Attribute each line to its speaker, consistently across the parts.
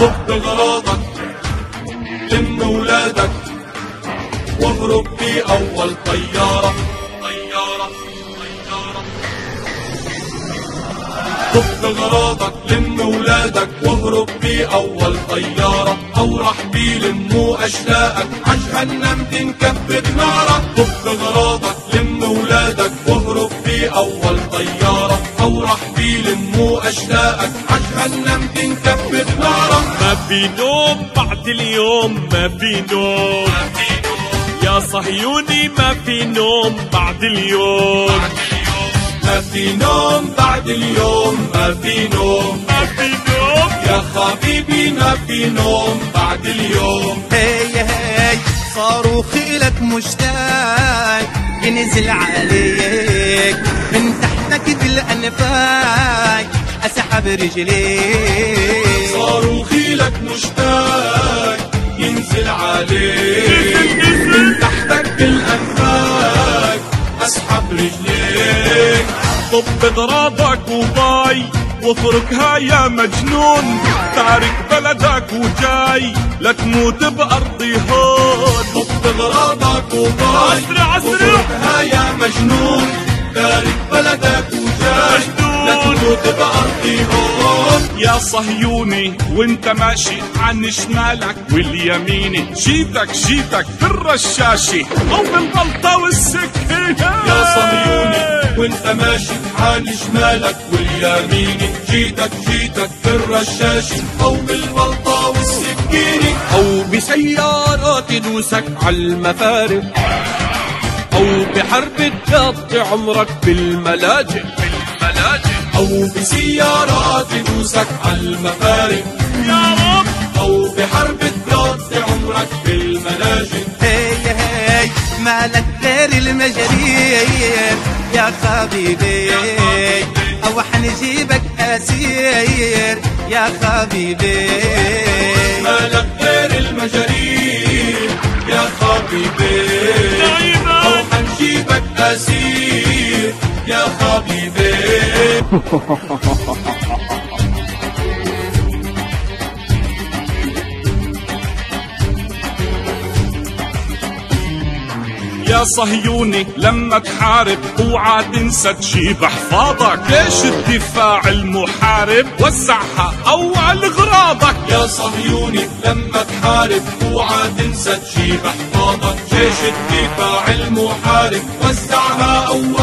Speaker 1: خد غراضك لم ولادك واهرب في أول طيارة. طيارة طيارة. خد غراضك لم ولادك واهرب في أول طيارة. أو راح بيلموا أشلاءك عجهنم تنكبت نارك خد غراضك في
Speaker 2: نوم بعد اليوم ما في نوم. يا صهيوني ما في نوم بعد اليوم.
Speaker 1: ما في نوم بعد اليوم ما في نوم.
Speaker 2: ما في نوم.
Speaker 1: يا حبيبي ما في نوم بعد اليوم.
Speaker 3: هي هي صاروخي لك مشتاق. ينزل عليك من تحتك بالأنفاق. أسحب رجليك.
Speaker 1: صاروخي لك مشتاق ينزل عليك. من تحتك بالأنفاق أسحب رجليك.
Speaker 2: طب اغراضك وباي واتركها يا مجنون. تارك بلدك وجاي لا تموت بأرضي هون.
Speaker 1: طب اغراضك وباي
Speaker 2: أسرع، أسرع.
Speaker 1: واتركها يا مجنون. تارك بلدك وجاي لا تموت بأرضي هون.
Speaker 2: يا صهيوني وانت ماشي عن شمالك واليميني. جيتك جيتك في الرشاشة أو بالبلطة والسكينة
Speaker 1: يا صهيوني وانت ماشي عن شمالك واليميني. جيتك جيتك في الرشاشي أو بالبلطة والسكينة
Speaker 3: أو بسيارة تدوسك على المفارق. أو بحرب تقضي عمرك بالملاجئ. بالملاجئ.
Speaker 1: أو بسيارة تدوسك على المفارق.
Speaker 2: يا رب.
Speaker 1: أو بحرب تقضي عمرك بالملاجئ.
Speaker 3: هي هي مالك غير المجارير يا حبيبي أو حنجيبك أسير. يا حبيبي
Speaker 1: مالك غير المجارير يا حبيبي
Speaker 2: دايما.
Speaker 1: أو حنجيبك أسير. يا حبيبي
Speaker 2: يا صهيوني لما تحارب اوعى تنسى تجيب حفاظك ليش الدفاع المحارب؟ وزعها اول غراضك
Speaker 1: يا صهيوني لما تحارب اوعى تنسى تجيب احفاظك. جيش الدفاع المحارب؟ وزعها اول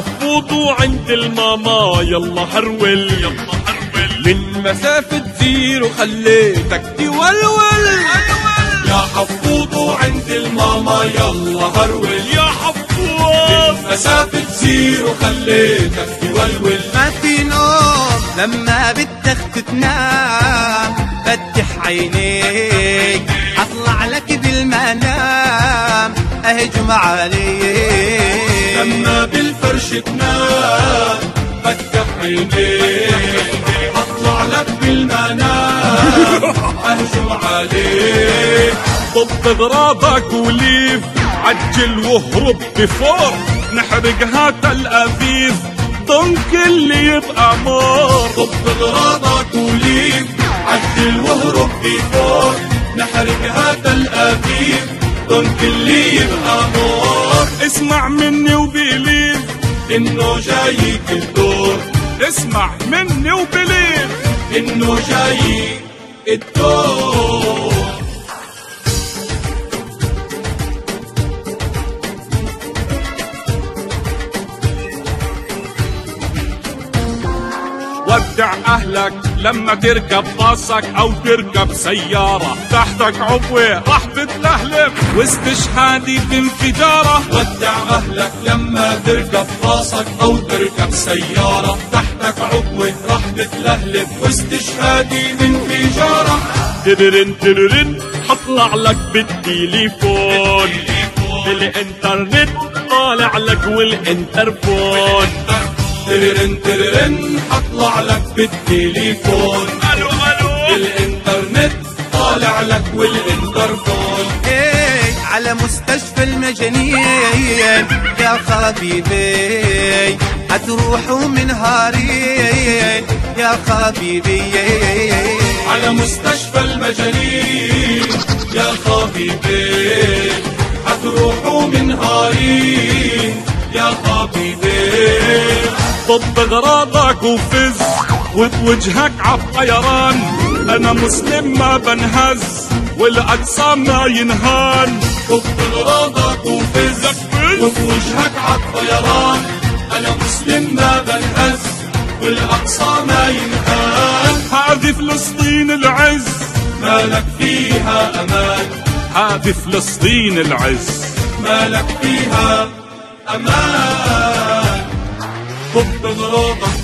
Speaker 2: حفوظ عند الماما يلا هرول يلا هرول
Speaker 3: من مسافة زيرو خليتك تولول.
Speaker 1: يا حفوظ عند الماما يلا هرول
Speaker 2: يا حفوظ
Speaker 1: مسافة زيرو خليتك تولول.
Speaker 3: ما في نوم لما بدك تنام فتح عينيك أطلع لك بالمنام أهجم عليك.
Speaker 1: لما بالفرش تنام فتح عينيك اطلع لك بالمنام اهجم عليك.
Speaker 2: ضب إغراضك وليف. عجل واهرب بفور. نحرق هات الافيف ضنك اللي يبقى مور
Speaker 1: طب إغراضك وليك عدل واهرب فوق نحرق هذا الافيف ضنك اللي يبقى إنه جايك الدور.
Speaker 2: اسمع مني وبليف
Speaker 1: إنه جايك الدور.
Speaker 2: ودع أهلك. لما تركب باصك أو تركب سيارة تحتك عبوة راح تتلهلب واستشهادي بانفجارة
Speaker 1: ودع أهلك لما تركب باصك أو تركب سيارة تحتك عقوة راح تتلهلب واستشهادي بانفجارة
Speaker 2: تررن تررن حطلع لك بالتليفون. بالإنترنت طالع لك والإنترفون.
Speaker 1: ترن ترن حطلع لك بالتليفون.
Speaker 2: ألو ألو.
Speaker 1: بالإنترنت طالع لك والإنترفون.
Speaker 3: إيه على مستشفى المجانين. يا حبيبي هتروحوا من هارين. يا حبيبي
Speaker 1: المجانين. يا حبيبي حتروحوا منهارين يا حبيبي
Speaker 2: ضد اغراضك وفز وبوجهك عالطيران أنا مسلم ما بنهز والأقصى ما ينهان.
Speaker 1: حب اغراضك وفز وفي وجهك عالطيران أنا مسلم ما بنهز والأقصى ما ينهان.
Speaker 2: هذه فلسطين العز
Speaker 1: مالك فيها أمان.
Speaker 2: هذه فلسطين العز
Speaker 1: مالك فيها امان حب اغراضك